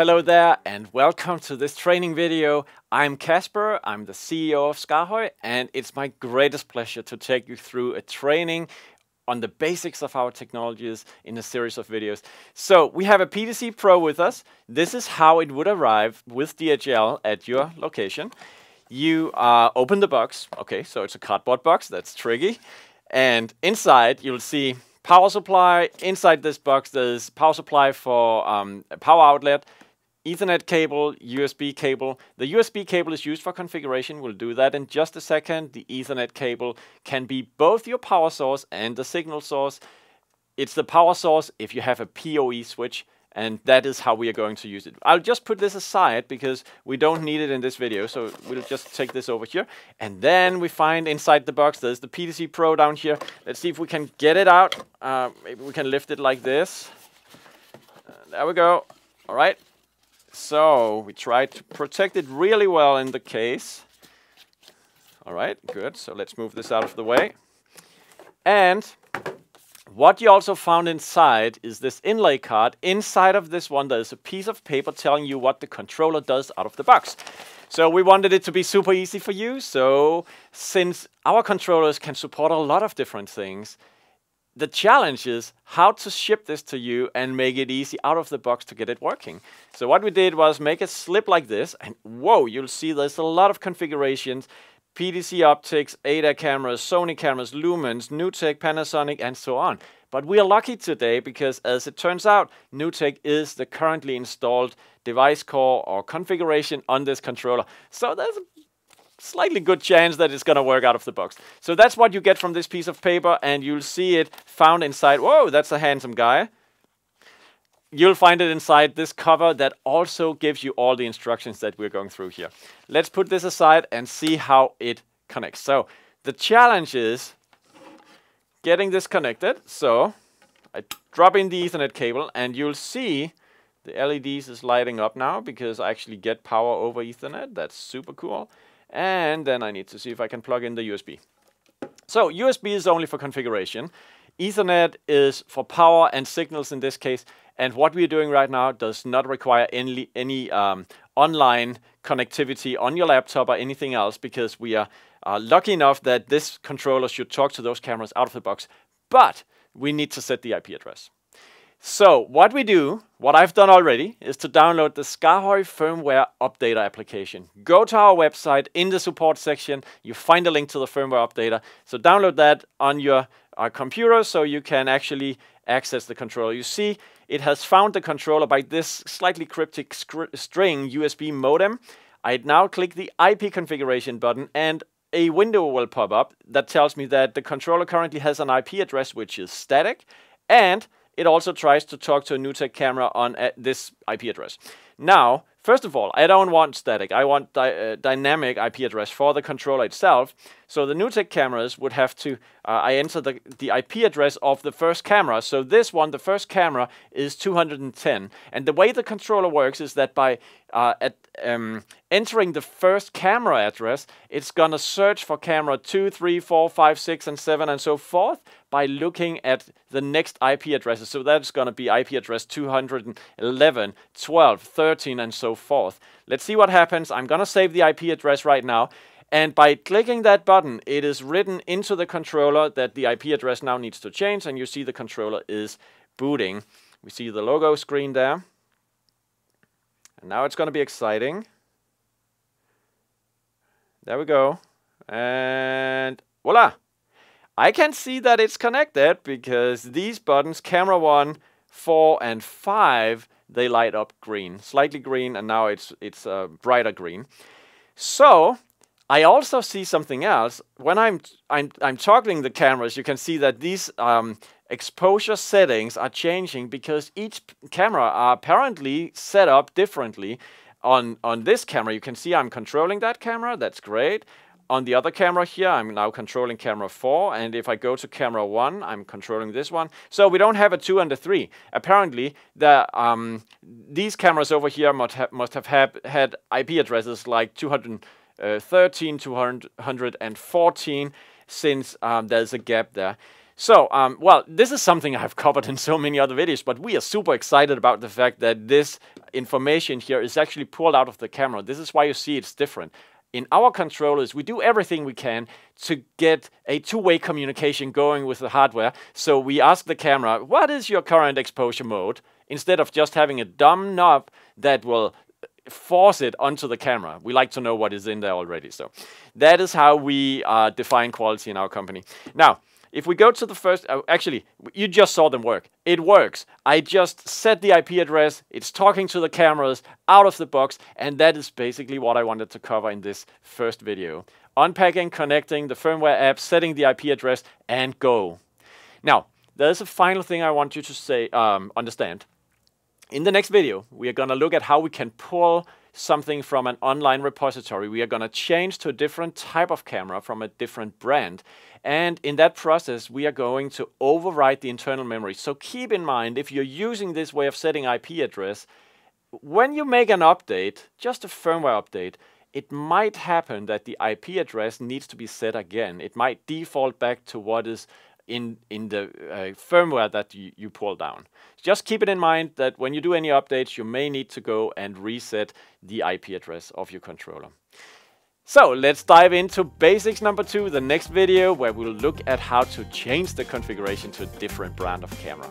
hello there and welcome to this training video. I'm Kasper, I'm the CEO of SKAARHOJ and it's my greatest pleasure to take you through a training on the basics of our technologies in a series of videos. So we have a PTZ Pro with us. This is how it would arrive with DHL at your location. You uh, open the box, okay, so it's a cardboard box, that's tricky. And inside you'll see power supply. Inside this box, there's power supply for um, a power outlet, Ethernet cable, USB cable. The USB cable is used for configuration. We'll do that in just a second. The Ethernet cable can be both your power source and the signal source. It's the power source if you have a PoE switch, and that is how we are going to use it. I'll just put this aside because we don't need it in this video, so we'll just take this over here. And then we find inside the box, there's the PTZ Pro down here. Let's see if we can get it out. Uh, maybe we can lift it like this. Uh, there we go. All right. So we tried to protect it really well in the case. All right, good. So let's move this out of the way. And what you also found inside is this inlay card. Inside of this one, there's a piece of paper telling you what the controller does out of the box. So we wanted it to be super easy for you. So since our controllers can support a lot of different things, the challenge is how to ship this to you and make it easy out of the box to get it working. So what we did was make a slip like this, and whoa, you'll see there's a lot of configurations. PDC optics, AIDA cameras, Sony cameras, Lumens, NewTek, Panasonic, and so on. But we are lucky today because, as it turns out, NewTek is the currently installed device core or configuration on this controller. So there's a slightly good chance that it's going to work out of the box. So that's what you get from this piece of paper, and you'll see it found inside. Whoa, that's a handsome guy. You'll find it inside this cover that also gives you all the instructions that we're going through here. Let's put this aside and see how it connects. So the challenge is getting this connected. So I drop in the Ethernet cable and you'll see the LEDs is lighting up now because I actually get power over Ethernet. That's super cool. And then I need to see if I can plug in the USB. So USB is only for configuration. Ethernet is for power and signals in this case. And what we're doing right now does not require any, any um, online connectivity on your laptop or anything else because we are uh, lucky enough that this controller should talk to those cameras out of the box. But we need to set the IP address. So what we do, what I've done already, is to download the SKAARHOJ firmware updater application. Go to our website, in the support section, you find a link to the firmware updater. So download that on your uh, computer so you can actually access the controller. You see, it has found the controller by this slightly cryptic string USB modem. I now click the IP configuration button and a window will pop up that tells me that the controller currently has an IP address which is static and it also tries to talk to a NewTek camera on uh, this IP address. Now, First of all, I don't want static. I want dy uh, dynamic IP address for the controller itself. So the NewTek cameras would have to, uh, I enter the, the IP address of the first camera. So this one, the first camera, is 210. And the way the controller works is that by uh, at, um, entering the first camera address, it's going to search for camera 2, 3, 4, 5, 6, and 7, and so forth by looking at the next IP addresses. So that's going to be IP address 211, 12, 13, and so forth. Let's see what happens. I'm going to save the IP address right now. And by clicking that button, it is written into the controller that the IP address now needs to change, and you see the controller is booting. We see the logo screen there. And now it's going to be exciting. There we go. And voila! I can see that it's connected because these buttons, camera 1, 4, and 5, they light up green. Slightly green, and now it's, it's uh, brighter green. So I also see something else. When I'm, I'm, I'm toggling the cameras, you can see that these um, exposure settings are changing because each camera are apparently set up differently. On, on this camera, you can see I'm controlling that camera. That's great. On the other camera here, I'm now controlling camera 4, and if I go to camera 1, I'm controlling this one. So we don't have a 2 and a 3. Apparently, the, um, these cameras over here must, must have had IP addresses like 200 uh, 13 to 114 since um, there's a gap there. So, um, well, this is something I've covered in so many other videos, but we are super excited about the fact that this information here is actually pulled out of the camera. This is why you see it's different. In our controllers, we do everything we can to get a two-way communication going with the hardware. So we ask the camera, what is your current exposure mode? Instead of just having a dumb knob that will force it onto the camera. We like to know what is in there already. So that is how we uh, define quality in our company. Now, if we go to the first, uh, actually, you just saw them work. It works. I just set the IP address, it's talking to the cameras out of the box, and that is basically what I wanted to cover in this first video. Unpacking, connecting the firmware app, setting the IP address, and go. Now, there's a final thing I want you to say, um, understand. In the next video, we are going to look at how we can pull something from an online repository. We are going to change to a different type of camera from a different brand. And in that process, we are going to overwrite the internal memory. So keep in mind, if you're using this way of setting IP address, when you make an update, just a firmware update, it might happen that the IP address needs to be set again. It might default back to what is in, in the uh, firmware that you, you pull down. Just keep it in mind that when you do any updates, you may need to go and reset the IP address of your controller. So let's dive into basics number two, the next video, where we'll look at how to change the configuration to a different brand of camera.